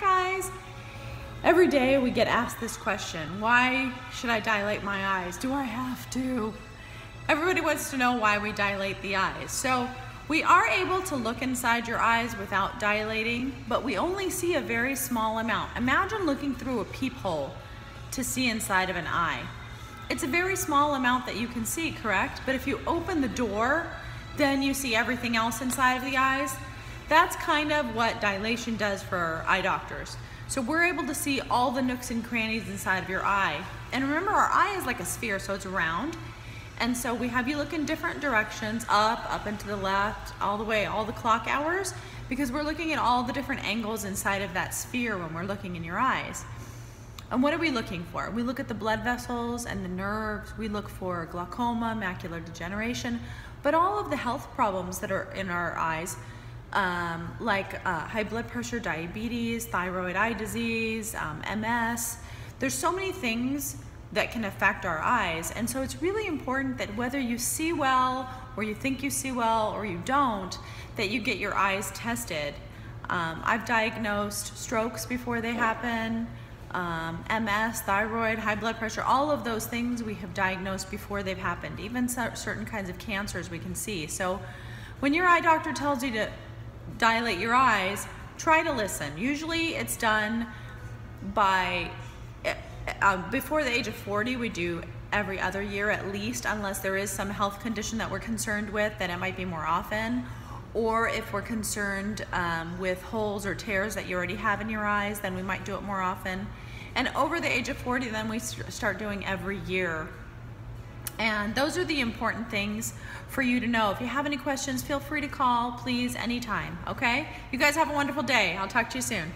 guys. Every day we get asked this question Why should I dilate my eyes? Do I have to? Everybody wants to know why we dilate the eyes. So, we are able to look inside your eyes without dilating, but we only see a very small amount. Imagine looking through a peephole to see inside of an eye. It's a very small amount that you can see, correct? But if you open the door, then you see everything else inside of the eyes. That's kind of what dilation does for eye doctors. So we're able to see all the nooks and crannies inside of your eye. And remember, our eye is like a sphere, so it's round. And so we have you look in different directions, up, up and to the left, all the way, all the clock hours, because we're looking at all the different angles inside of that sphere when we're looking in your eyes. And what are we looking for? We look at the blood vessels and the nerves. We look for glaucoma, macular degeneration, but all of the health problems that are in our eyes um, like uh, high blood pressure, diabetes, thyroid eye disease, um, MS. There's so many things that can affect our eyes. And so it's really important that whether you see well or you think you see well or you don't, that you get your eyes tested. Um, I've diagnosed strokes before they happen, um, MS, thyroid, high blood pressure, all of those things we have diagnosed before they've happened. Even certain kinds of cancers we can see. So when your eye doctor tells you to dilate your eyes, try to listen. Usually it's done by, uh, before the age of 40, we do every other year at least, unless there is some health condition that we're concerned with, then it might be more often. Or if we're concerned um, with holes or tears that you already have in your eyes, then we might do it more often. And over the age of 40, then we start doing every year and those are the important things for you to know. If you have any questions, feel free to call, please, anytime, okay? You guys have a wonderful day. I'll talk to you soon.